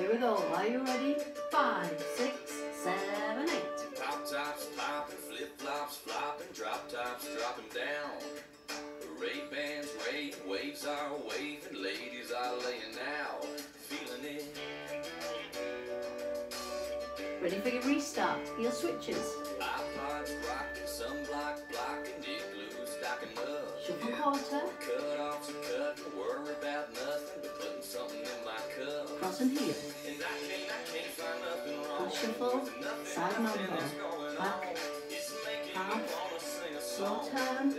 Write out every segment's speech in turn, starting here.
Here we go. Are you ready? Five, six, seven, eight. Pop tops popping, flip flops flopping, drop tops dropping down. Ray Bans rave, waves are waving, ladies are laying out, feeling it. Ready for your restart. Your switches. iPods rocking, sunblock blocking, igloo stocking up. Shuffle quarter. Cut off some cutting, worry about nothing but putting something in my cup. Cross and nothing, Side number. Back. Half. Slow turn.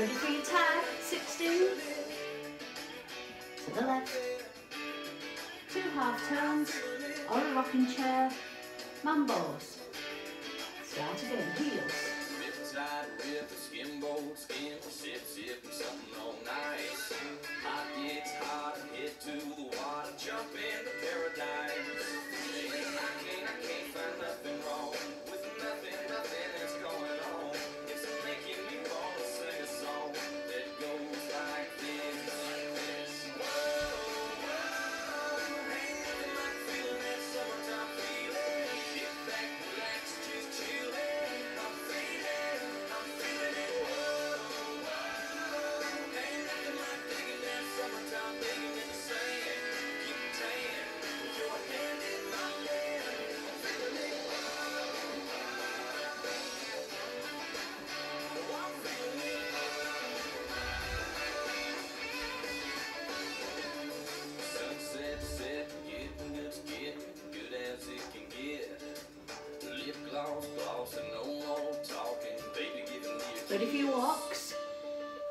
33 tag, 16. To the left. Two half turns, on a rocking chair. Mumbles. Start again, heels. Lip gloss, gloss, and no more talking. Baby, giving me Ready for your walks.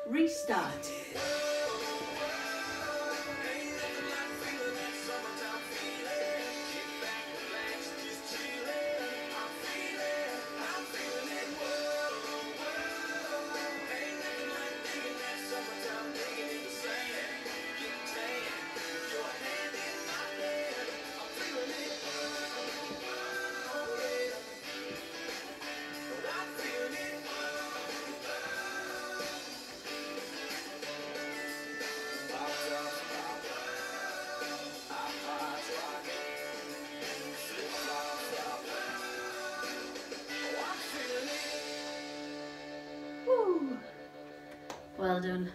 Restart. Well done.